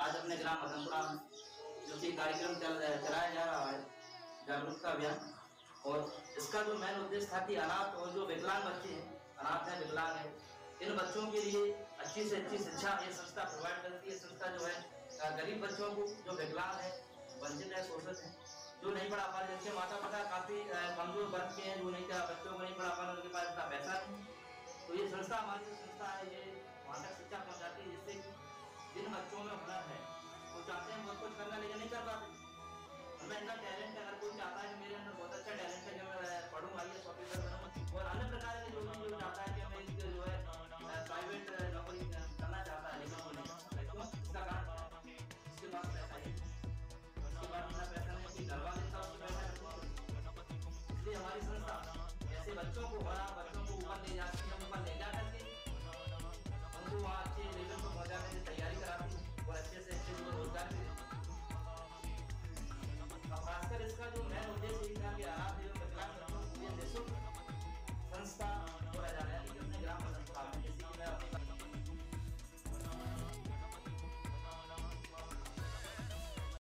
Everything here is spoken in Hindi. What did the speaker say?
आज अपने ग्राम मदनपुरा में जो कि कार्यक्रम चल चलाया जा रहा है, जागरूकता अभियान। और इसका जो मेन उद्देश्य था कि अनाथ और जो विकलांग बच्चे हैं, अनाथ हैं, विकलांग हैं, इन बच्चों के लिए अच्छी से अच्छी शिक्षा, ये संस्था प्रोवाइड करती है। संस्था जो है गरीब बच्चों को जो विकलांग है, वंचित है, शोषित है, जो नहीं पढ़ा पा रहे, जिनके माता पिता काफ़ी कमज़ोर वर्ग के हैं, जो नहीं बच्चों को नहीं पढ़ा पा रहे, उनके पास इतना पैसा नहीं तो ये संस्था हमारी संस्था verdad